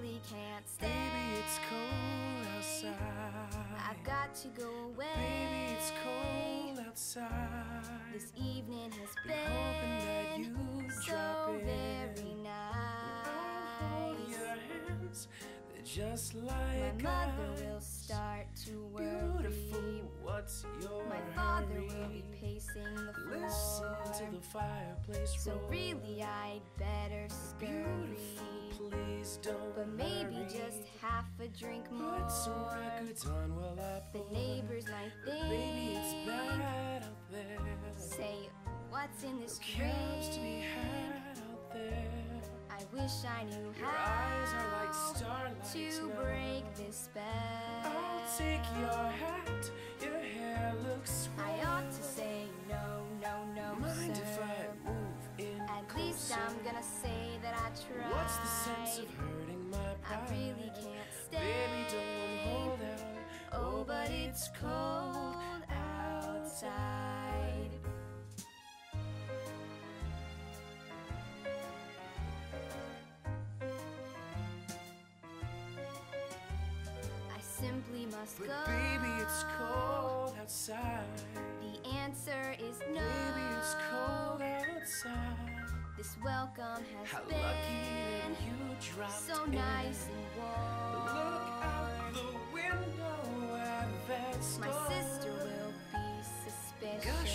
really can't stay. Baby, it's cold outside. I've got to go away. Baby, it's cold outside. This evening has Been hoping that you'd so very I'll hold nice. your hands. They're just My mother ice. will start to Beautiful, worry. what's your My father hurry? will be pacing the Listen to floor. the fireplace So really, I'd better scurry. Drink more. Put some records on while I The neighbors might think. Baby, it's bad out there. Say, what's in this Cabs to be drink? had out there. I wish I knew Your how eyes are like to now. break this spell. I'll take your hat. Your hair looks swell. I ought to say no, no, no, Mind if sir. I move in At least? I'm gonna say that I tried. What's the sense of hurting it's cold outside. I simply must But go. baby, it's cold outside. The answer is no. Baby, it's cold outside. This welcome has How been lucky you dropped so nice and warm.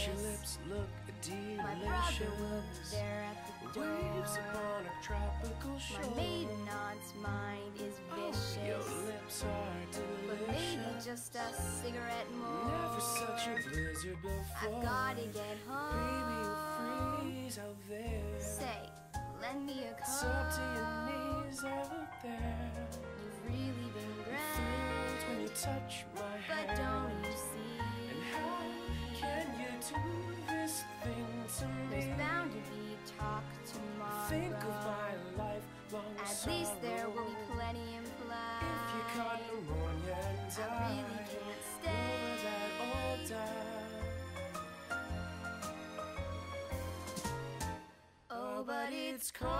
Your lips look delicious. My brother will be there at the door. Waves upon a tropical shore. My maiden aunt's mind is vicious. Oh, your lips are but maybe just a cigarette more. Never such a blizzard before. I've gotta get home. Baby, you'll freeze out there. Say, lend me a It's up to your knees out there. You've really been Thrilled when you touch my There's bound to be talk tomorrow. Think of my lifelong At sorrow. least there will be plenty implied. If you caught pneumonia and I really can't stay. that time. Oh, but it's cold